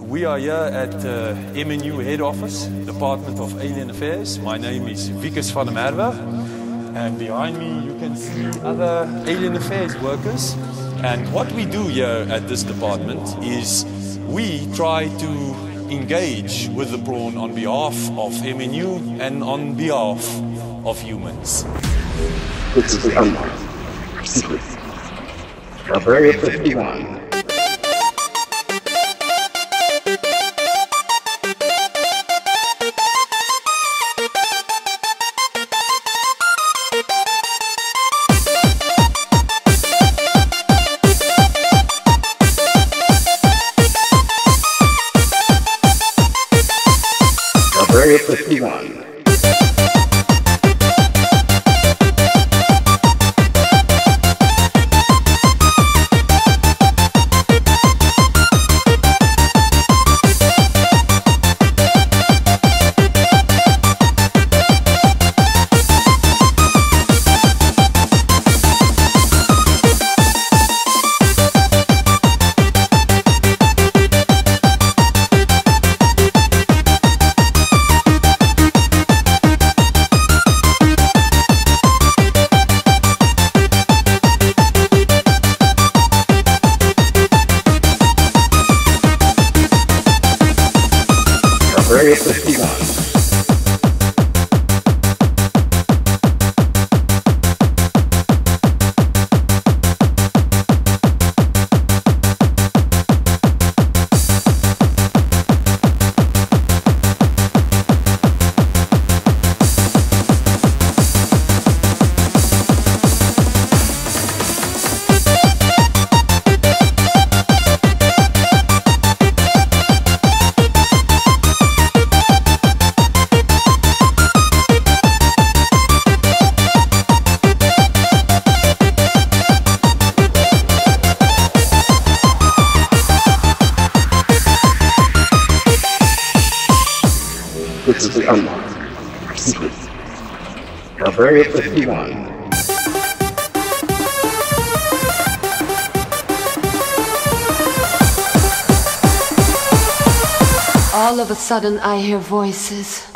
We are here at uh, MNU head office, Department of Alien Affairs. My name is Wikus van der Merwe. And behind me you can see other Alien Affairs workers. And what we do here at this department is we try to engage with the prawn on behalf of MNU and on behalf of humans. This is. Secret. Bavaria 51. Bavaria 51. All of a sudden, I hear voices.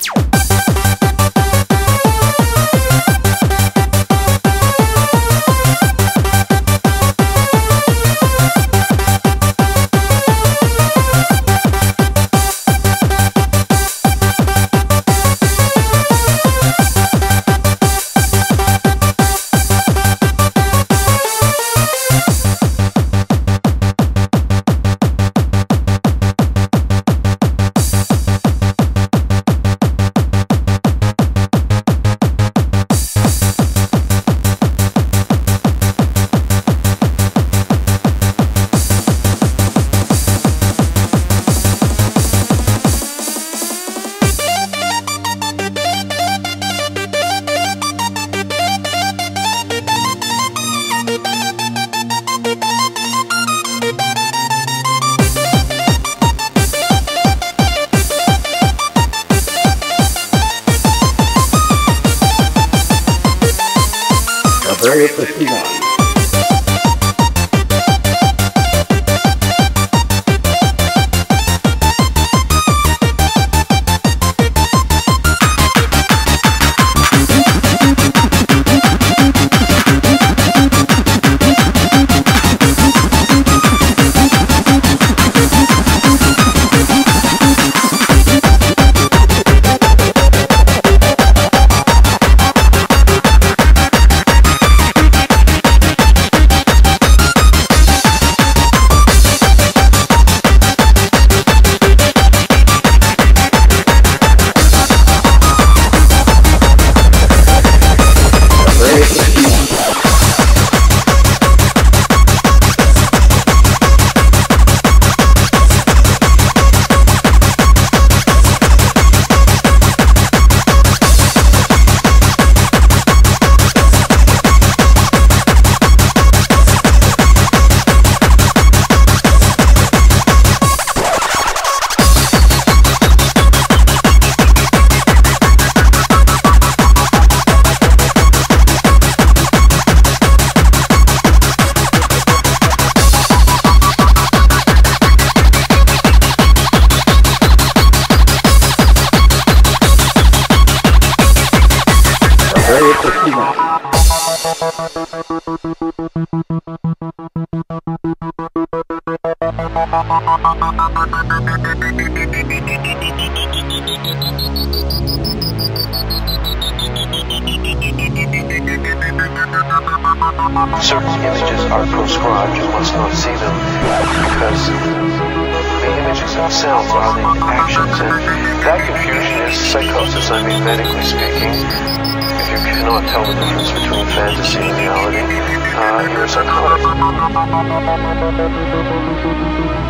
tell the difference between fantasy and reality. Uh, a.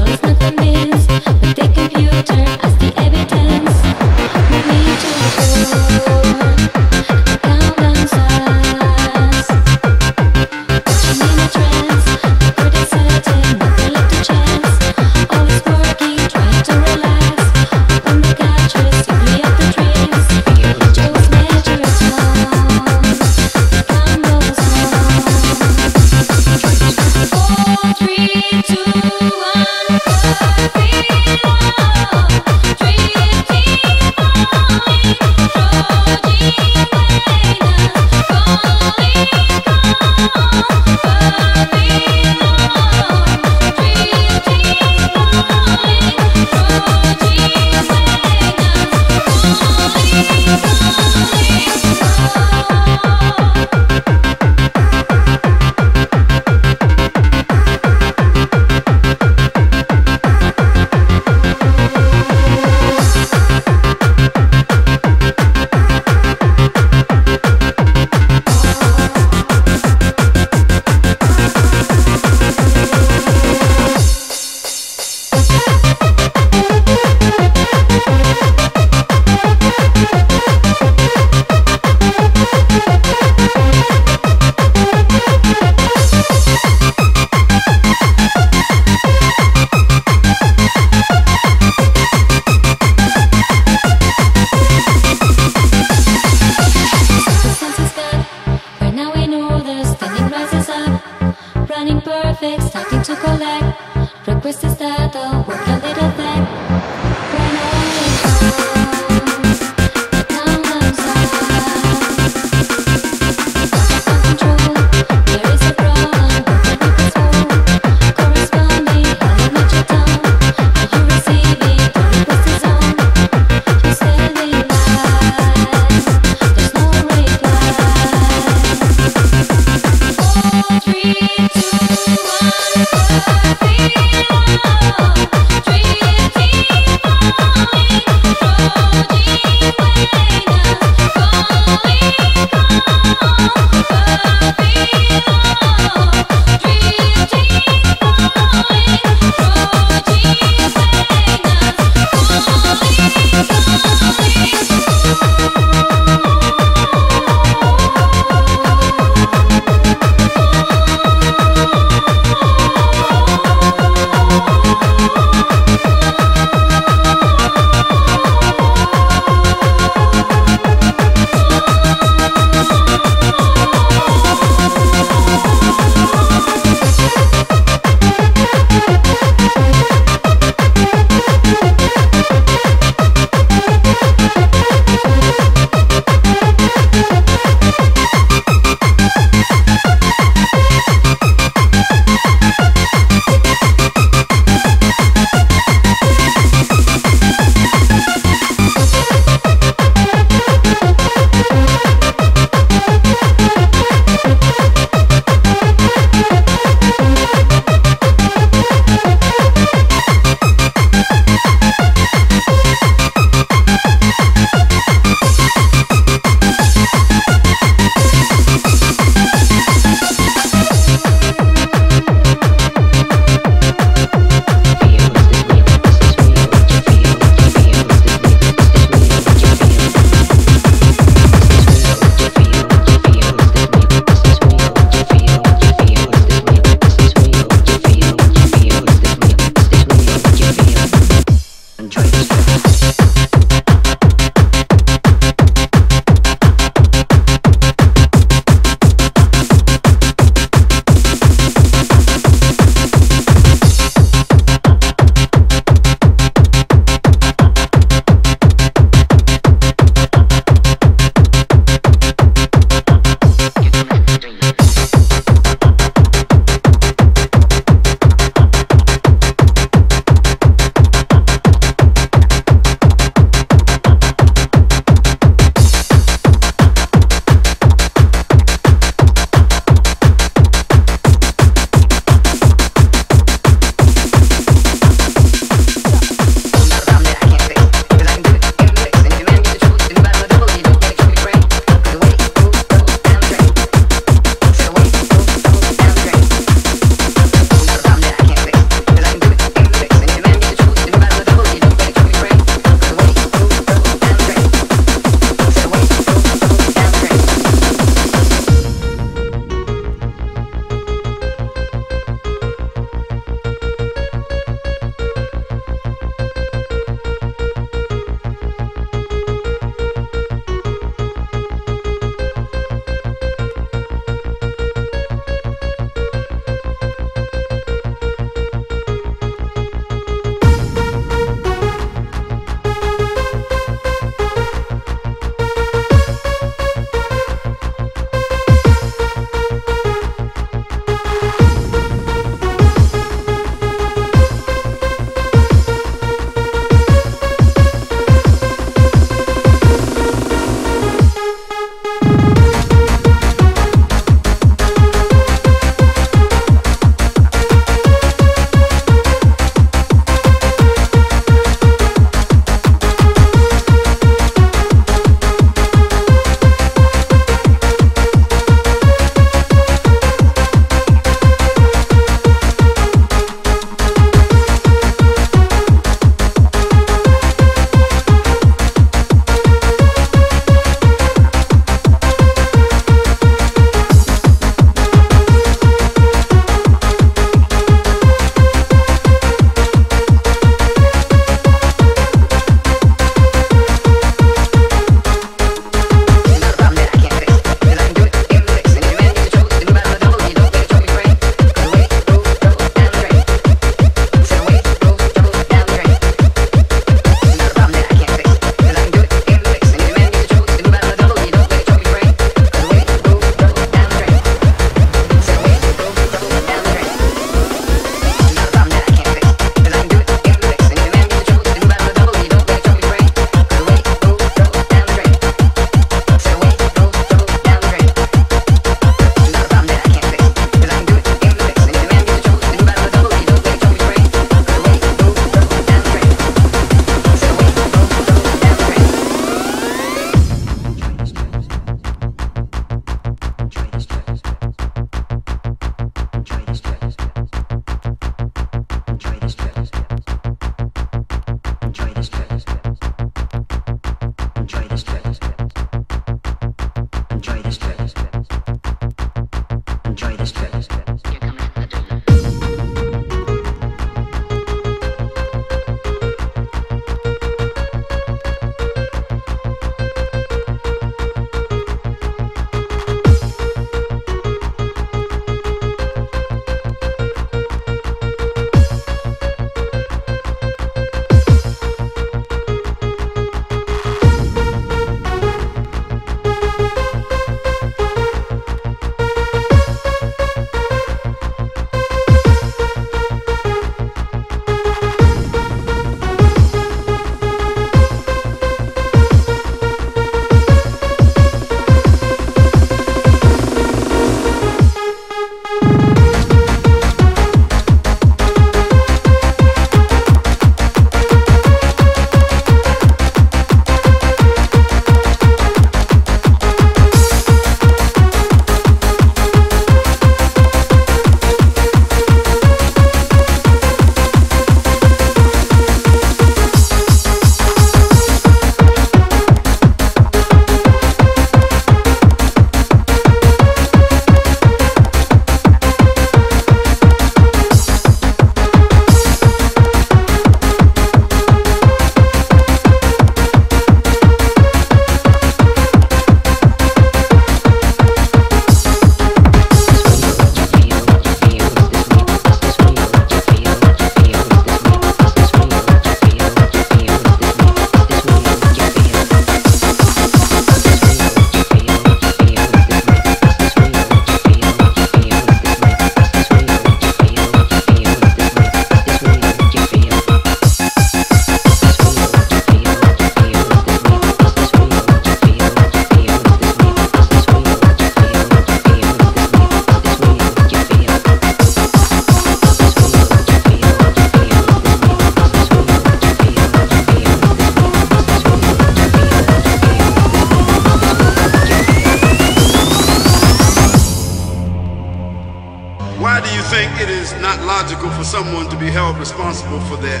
held responsible for their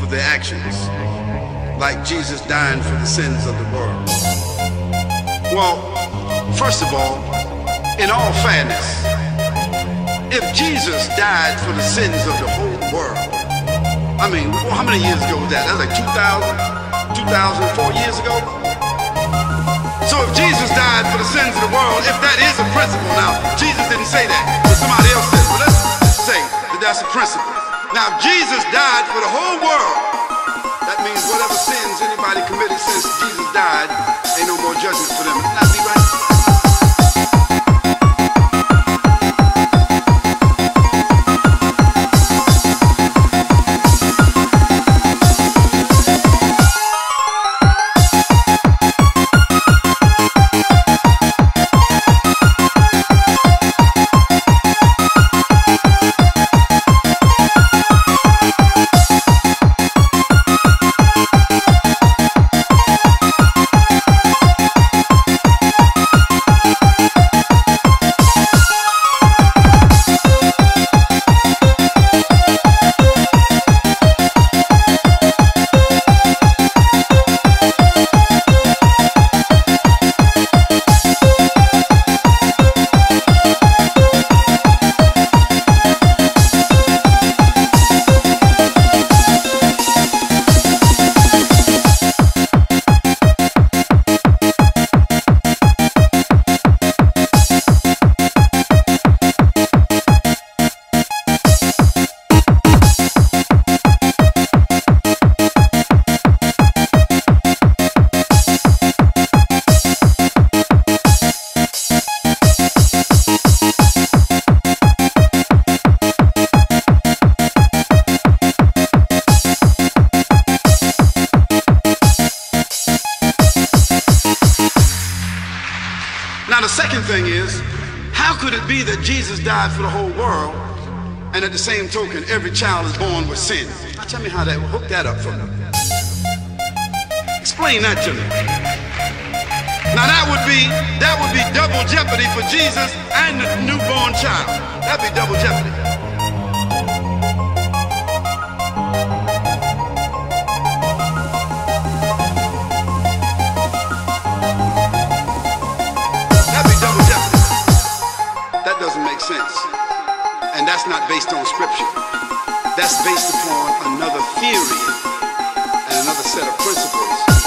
for their actions, like Jesus dying for the sins of the world. Well, first of all, in all fairness, if Jesus died for the sins of the whole world, I mean, well, how many years ago was that? That's like 2000, 2004 years ago. So if Jesus died for the sins of the world, if that is a principle, now Jesus didn't say that, but somebody else said. But let's say that that's a principle. Now Jesus died for the whole world, that means whatever sins anybody committed since Jesus died, ain't no more judgment for them. Died for the whole world, and at the same token, every child is born with sin? Now tell me how that hook that up for me. Explain that to me. Now that would be that would be double jeopardy for Jesus and the newborn child. That'd be double jeopardy. That's not based on scripture. That's based upon another theory and another set of principles.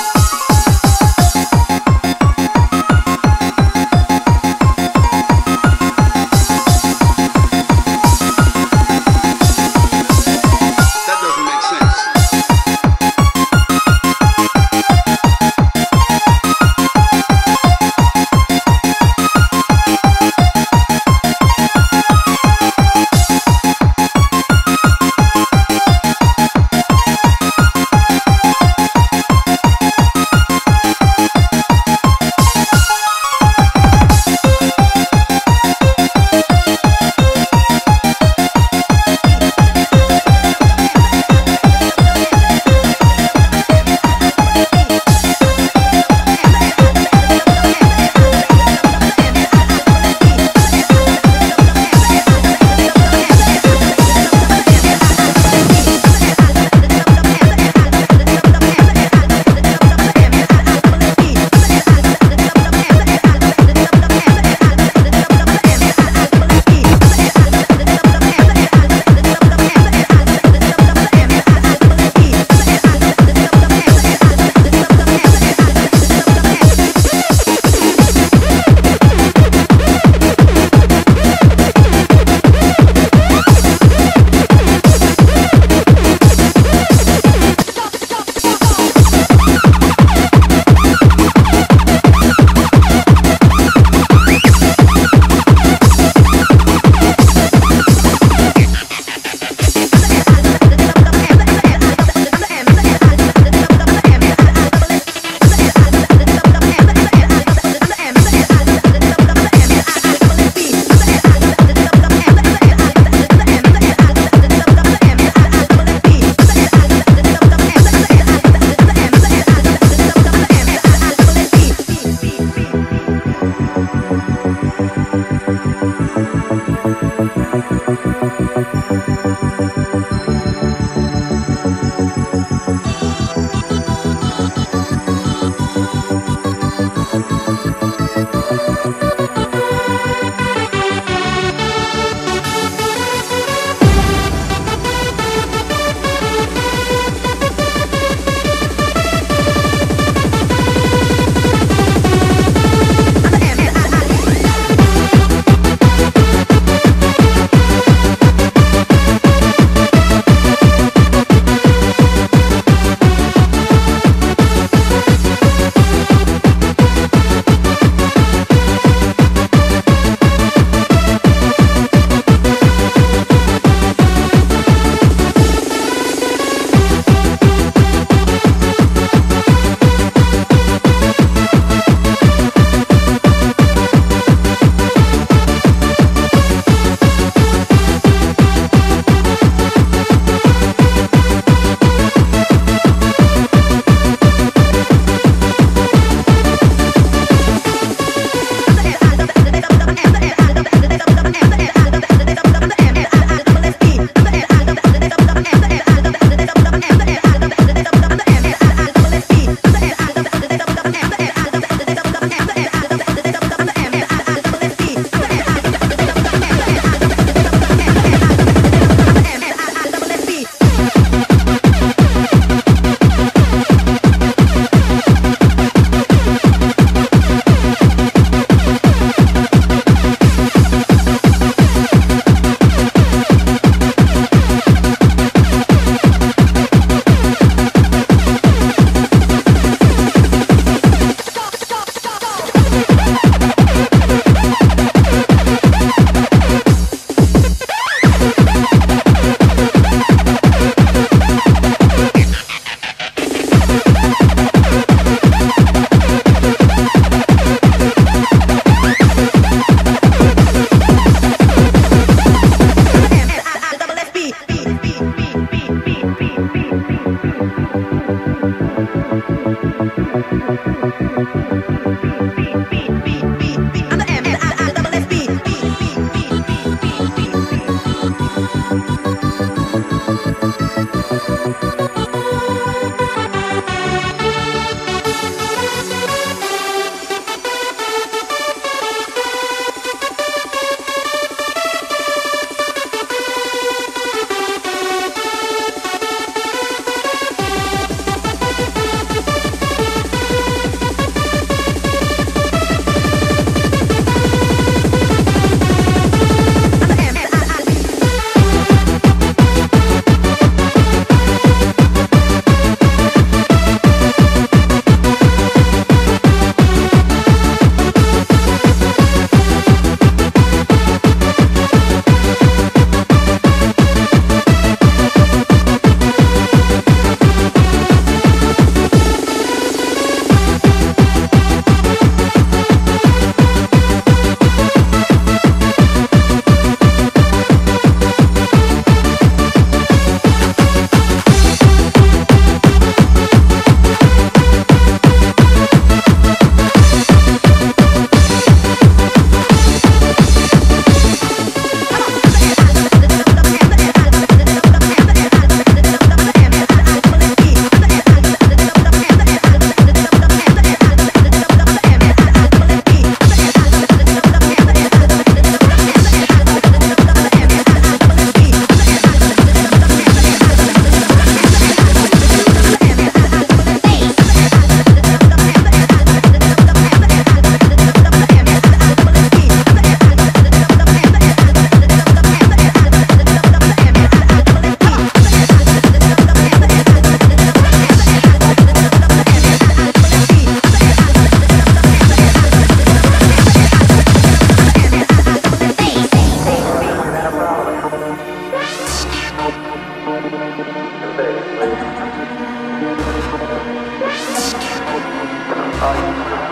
地球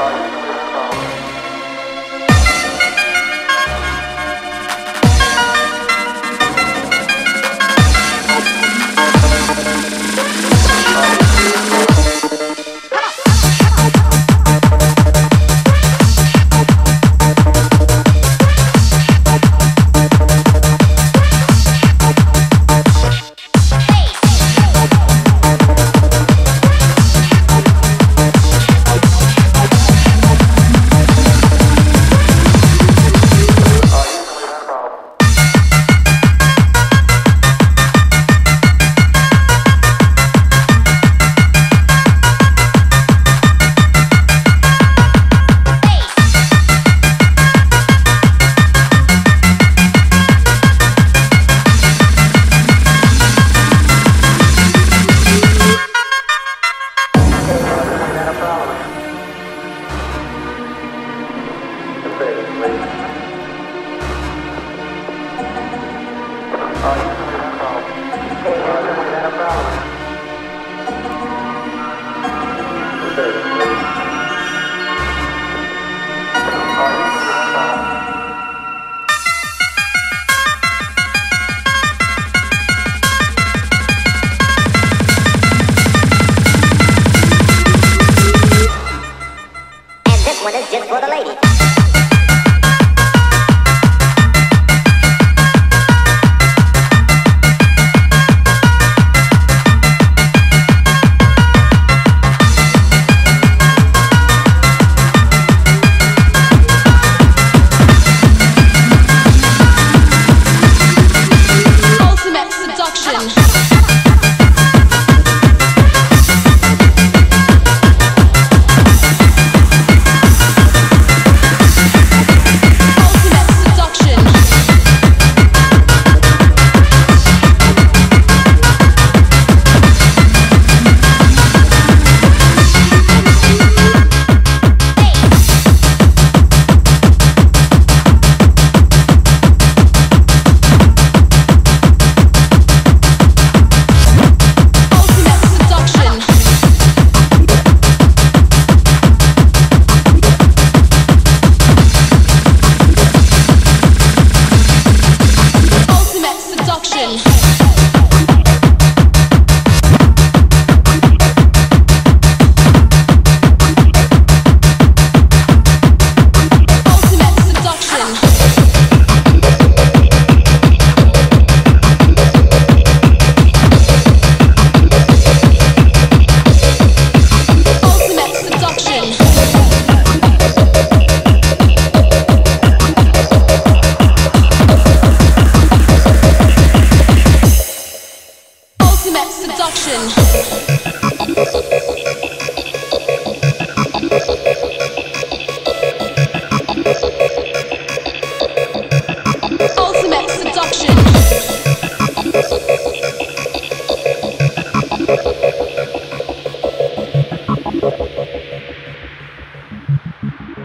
Bye.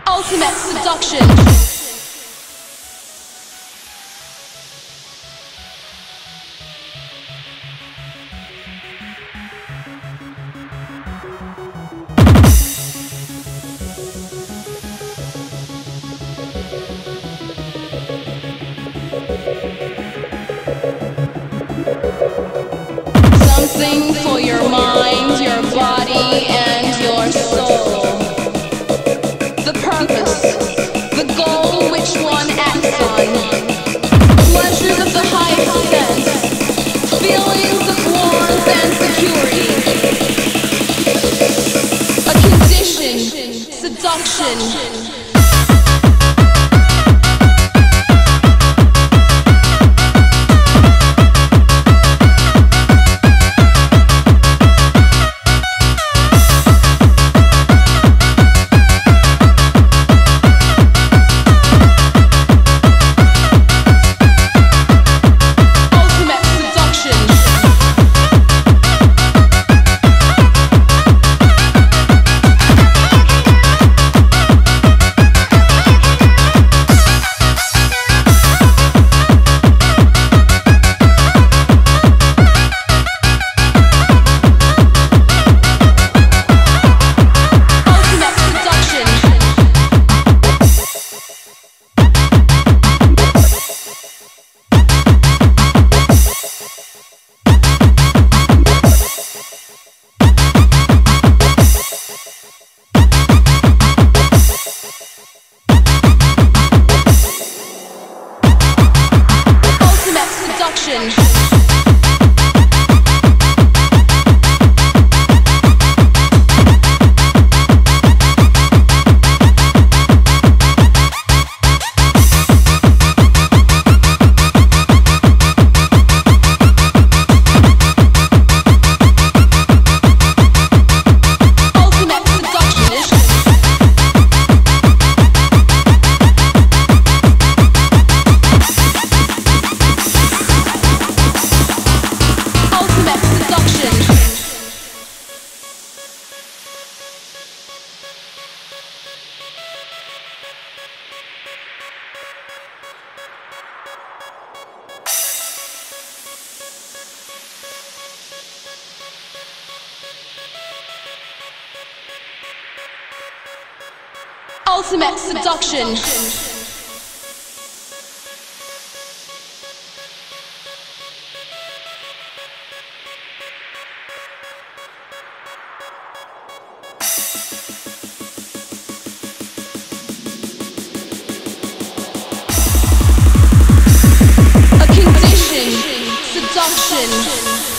Ultimate seduction. Seduction.